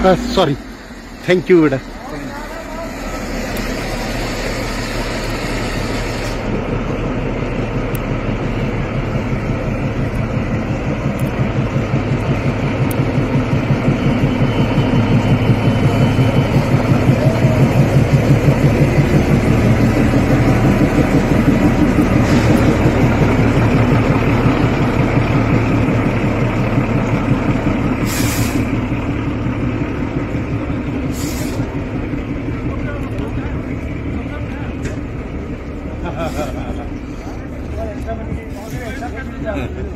Uh, sorry. Thank you え